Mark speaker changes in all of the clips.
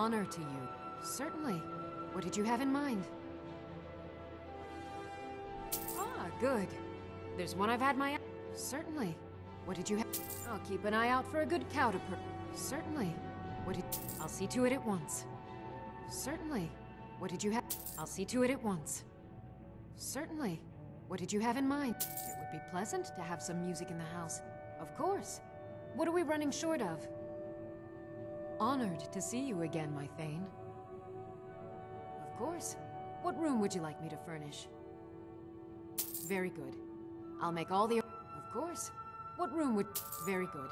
Speaker 1: Honor to you. Certainly. What did you have in mind? Ah, good. There's one I've had my... Certainly. What did you have? I'll keep an eye out for a good cow to per... Certainly. What did... I'll see to it at once. Certainly. What did you have? I'll see to it at once. Certainly. What did you have in mind? It would be pleasant to have some music in the house. Of course. What are we running short of? Honored to see you again, my Thane. Of course. What room would you like me to furnish? Very good. I'll make all the... Of course. What room would... Very good.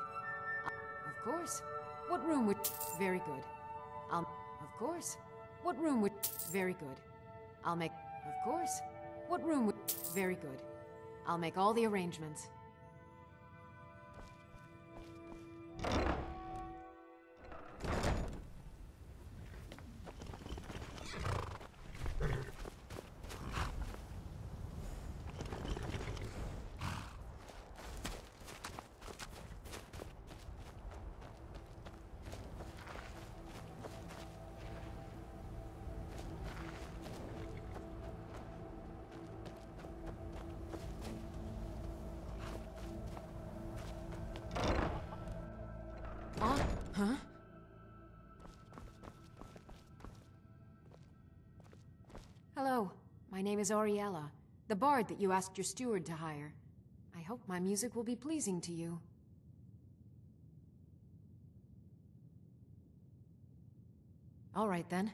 Speaker 1: Of course. What room would... Very good. I'll... Of course. What room would... Very good. I'll make... Of course. What room would... Very good. I'll make all the arrangements. Huh? Hello. My name is Ariella, the bard that you asked your steward to hire. I hope my music will be pleasing to you. All right then.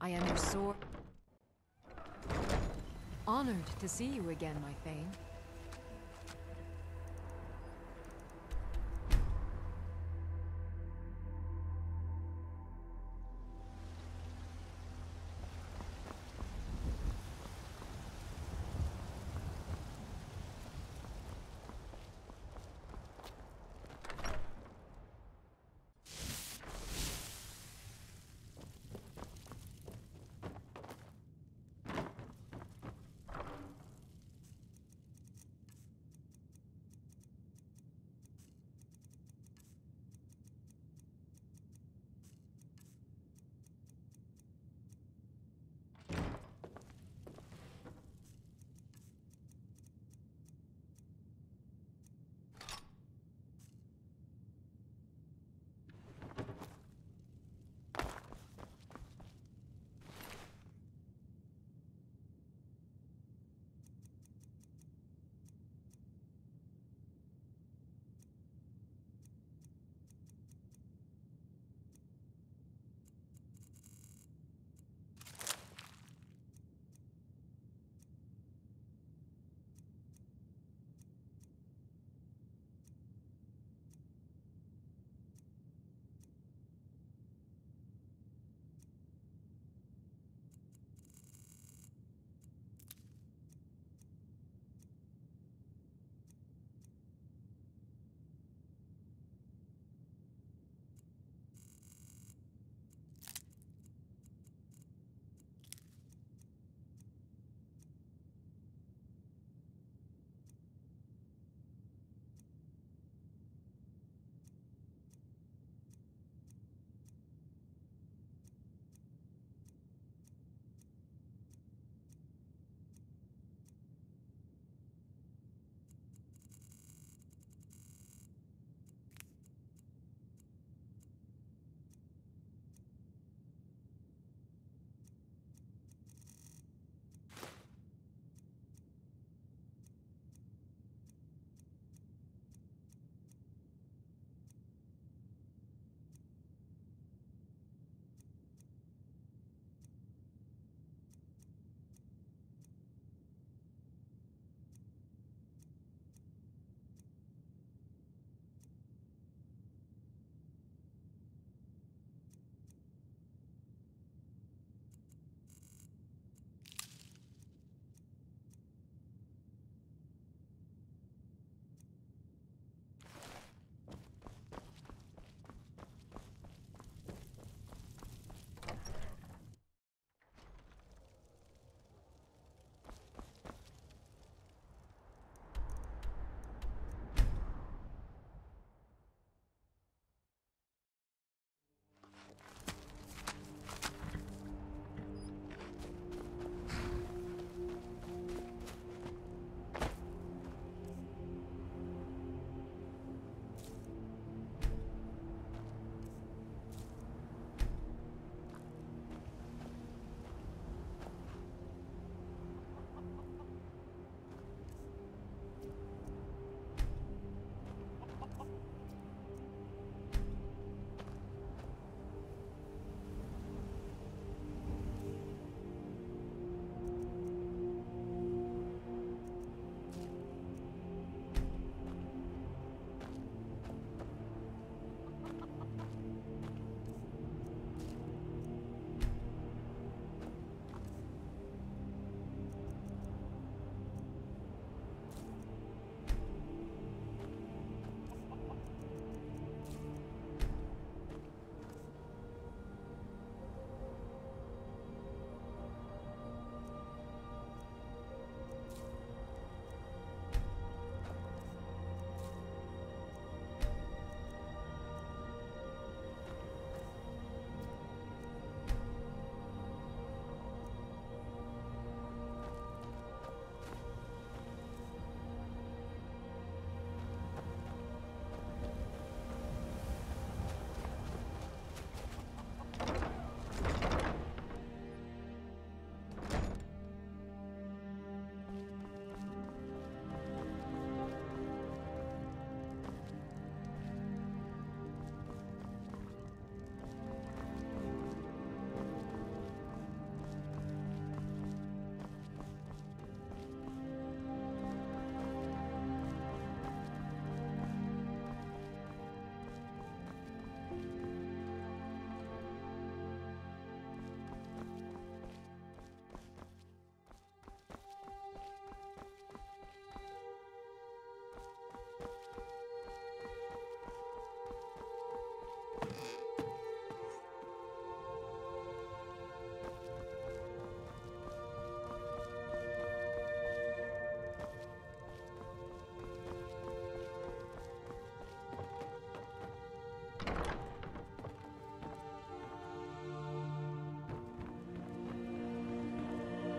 Speaker 1: I am your sword. Honored to see you again, my Thane.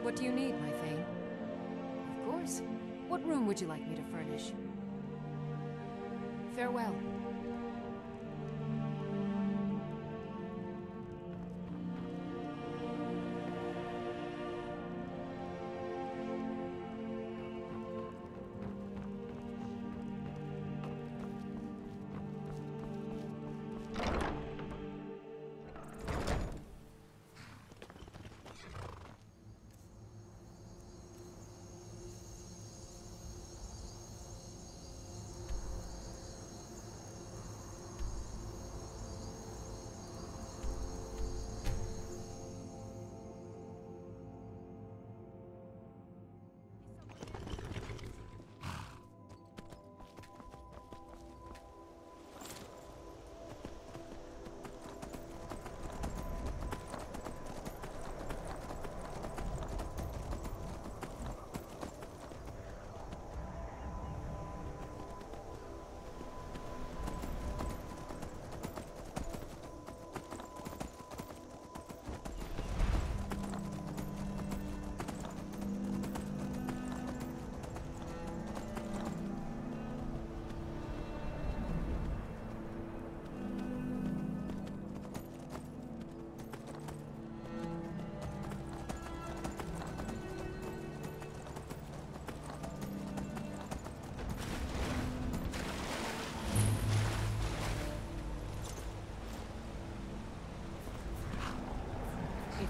Speaker 1: What do you need, my Thane? Of course. What room would you like me to furnish? Farewell.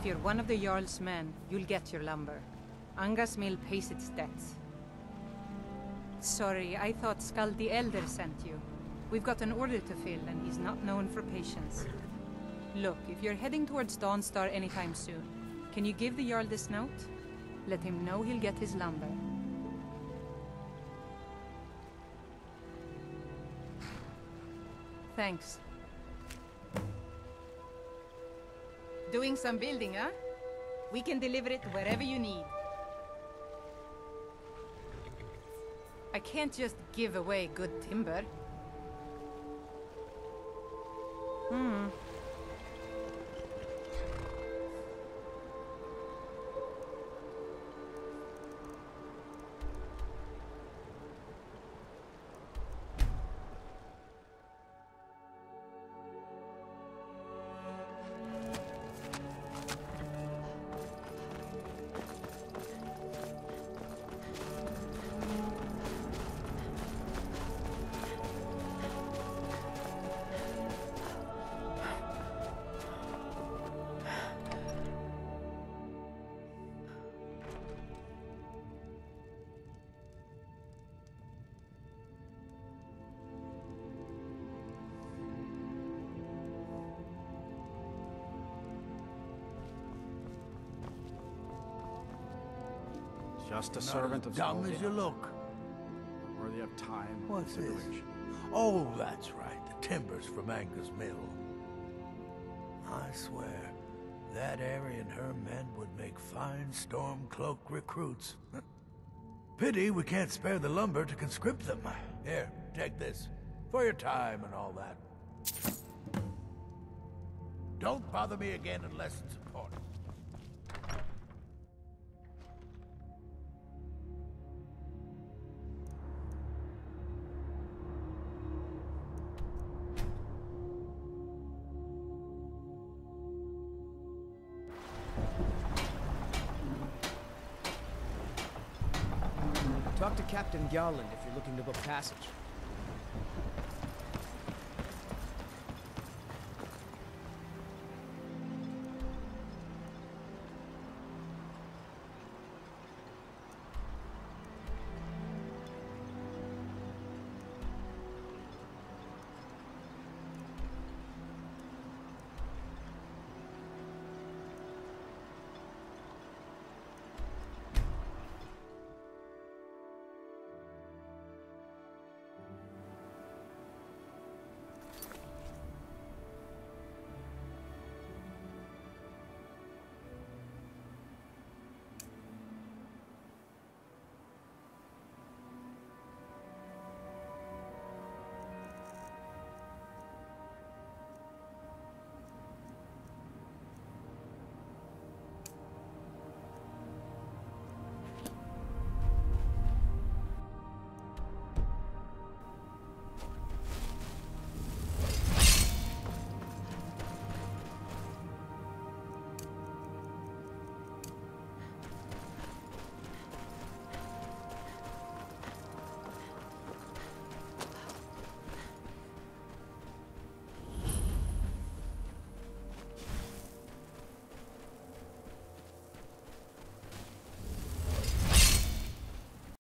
Speaker 2: If you're one of the Jarl's men, you'll get your lumber. Anga's mill pays its debts. Sorry, I thought Skald the Elder sent you. We've got an order to fill, and he's not known for patience. Look, if you're heading towards Dawnstar anytime soon, can you give the Jarl this note? Let him know he'll get his lumber. Thanks. Doing some building, huh? We can deliver it wherever you need. I can't just give away good timber.
Speaker 3: Just a
Speaker 4: Not
Speaker 3: servant
Speaker 4: as
Speaker 3: of
Speaker 4: dumb as you look.
Speaker 3: Worthy of time
Speaker 4: What's this? Oh, that's right. The timbers from Anga's mill. I swear, that Aeri and her men would make fine Stormcloak recruits. Pity we can't spare the lumber to conscript them. Here, take this. For your time and all that. Don't bother me again unless it's important.
Speaker 5: Gowland if you're looking to book passage.